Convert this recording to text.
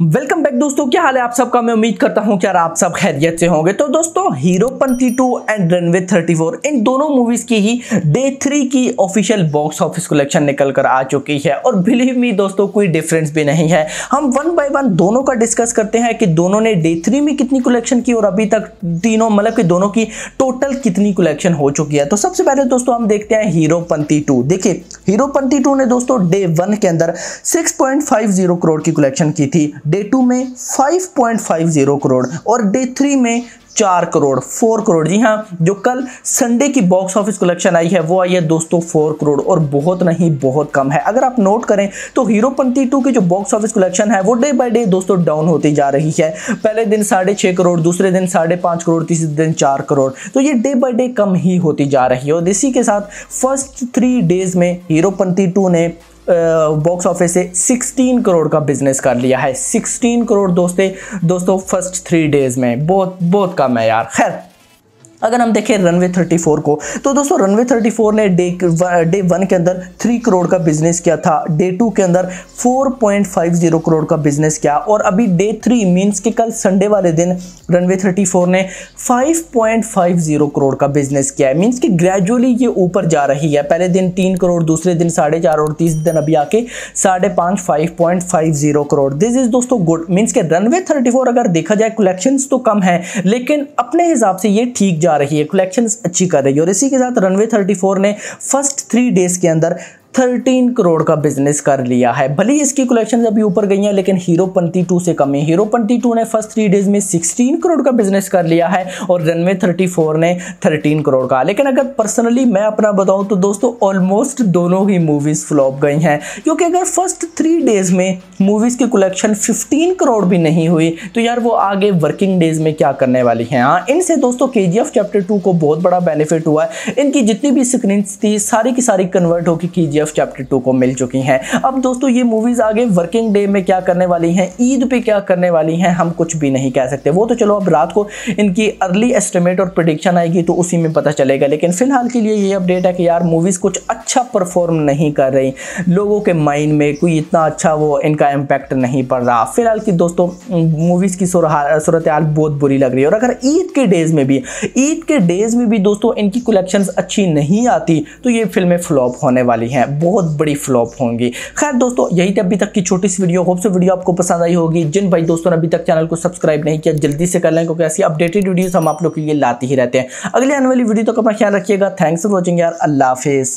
Welcome back दोस्तों, क्या हाल है आप सबका? मैं उम्मीद करता हूँ कि यार आप सब खैरियत से होंगे। तो दोस्तों Heropanti two and Runway 34 इन दोनों मूवीज़ की ही डे थ्री की ऑफिशियल बॉक्स ऑफ़िस कलेक्शन निकल कर आ चुकी है। और बिलीव मी दोस्तों, कोई डिफरेंस भी नहीं है। हम वन बाय वन दोनों का डिस्कस करते हैं कि दोनों ने डे थ्री में कितनी कलेक्शन की और अभी तक तीनों मतलब कि दोनों की टोटल कितनी कलेक्शन हो चुकी है। तो सबसे पहले दोस्तों, हम देखते हैं हीरो पंथी टू देखिए हीरो पंथी टू ने दोस्तों डे वन के अंदर सिक्स करोड़ की कलेक्शन की थी। डे टू में 5.50 करोड़ और डे थ्री में चार करोड़ फोर करोड़ जी हाँ जो कल संडे की बॉक्स ऑफ़िस कलेक्शन आई है, वो आई है दोस्तों फोर करोड़ और बहुत नहीं, बहुत कम है। अगर आप नोट करें तो हीरो पंथी टू की जो बॉक्स ऑफ़िस कलेक्शन है, वो डे बाय डे दोस्तों डाउन होती जा रही है। पहले दिन साढ़े छः करोड़ दूसरे दिन साढ़े पाँच करोड़ तीसरे दिन चार करोड़ तो ये डे बाय डे कम ही होती जा रही है। और इसी के साथ फ़र्स्ट थ्री डेज़ में हीरो पंथी टू ने बॉक्स ऑफ़िस से 16 करोड़ का बिज़नेस कर लिया है। 16 करोड़ दोस्ते, दोस्तों फ़र्स्ट थ्री डेज़ में। बहुत बहुत कम है यार। खैर अगर हम देखें रनवे 34 को तो दोस्तों रनवे 34 ने डे डे वन के अंदर थ्री करोड़ का बिज़नेस किया था। डे टू के अंदर 4.50 करोड़ का बिज़नेस किया। और अभी डे थ्री मीन्स कि कल संडे वाले दिन रनवे 34 ने 5.50 करोड़ का बिज़नेस किया है। मीन्स कि ग्रेजुअली ये ऊपर जा रही है। पहले दिन तीन करोड़ दूसरे दिन साढ़े चार और तीस दिन अभी आके साढ़े पाँच five point five zero crore this is दोस्तों गुड मीन्स के रनवे थर्टी फोर अगर देखा जाए कलेक्शन तो कम है, लेकिन अपने हिसाब से ये ठीक जा रही है। कलेक्शन अच्छी कर रही है और इसी के साथ रनवे थर्टी ने फ़र्स्ट थ्री डेज़ के अंदर थर्टीन करोड़ का बिज़नेस कर लिया है। भले इसकी कलेक्शन अभी ऊपर गई हैं, लेकिन हीरो पंती टू से कम है। हीरो पंती टू ने फ़र्स्ट थ्री डेज़ में सिक्सटीन करोड़ का बिज़नेस कर लिया है और रनवे थर्टी फोर ने थर्टीन करोड़ का। लेकिन अगर पर्सनली मैं अपना बताऊँ तो दोस्तों ऑलमोस्ट दोनों ही मूवीज़ फ्लॉप गई हैं। क्योंकि अगर फ़र्स्ट थ्री डेज़ में मूवीज़ की कलेक्शन फिफ्टीन करोड़ भी नहीं हुई तो यार वो आगे वर्किंग डेज़ में क्या करने वाली हैं हाँ? इनसे दोस्तों के चैप्टर टू को बहुत बड़ा बेनिफिट हुआ है। इनकी जितनी भी स्क्रीन थी, सारी की सारी कन्वर्ट होकर के एफ़ चैप्टर टू को मिल चुकी हैं। अब दोस्तों, ये मूवीज़ आगे वर्किंग डे में क्या करने वाली हैं? ईद पे क्या करने वाली हैं? हम कुछ भी नहीं कह सकते। वो तो चलो, अब रात को इनकी अर्ली एस्टिमेट और प्रोडिक्शन आएगी तो उसी में पता चलेगा। लेकिन फ़िलहाल के लिए ये अपडेट है कि यार मूवीज़ कुछ अच्छा परफॉर्म नहीं कर रही। लोगों के माइंड में कोई इतना अच्छा वो इनका इम्पैक्ट नहीं पड़ रहा। फ़िलहाल की दोस्तों मूवीज़ की सूरत हाल बहुत बुरी लग रही है। और अगर ईद के डेज़ में भी, ईद के डेज़ में भी दोस्तों, इनकी कलेक्शन अच्छी नहीं आती तो ये फ़िल्में फ्लॉप होने वाली हैं। बहुत बड़ी फ्लॉप होंगी। खैर दोस्तों, यही थी अभी तक की छोटी सी वीडियो होप से वीडियो आपको पसंद आई होगी। जिन भाई दोस्तों ने अभी तक चैनल को सब्सक्राइब नहीं किया, जल्दी से कर लें, क्योंकि ऐसी अपडेटेड वीडियोज़ हम आप लोग के लिए लाते ही रहते हैं। अगले आने वाली वीडियो तक अपना ख्याल रखिएगा। थैंक्स फॉर वॉचिंग यार। अल्लाह हाफिज़।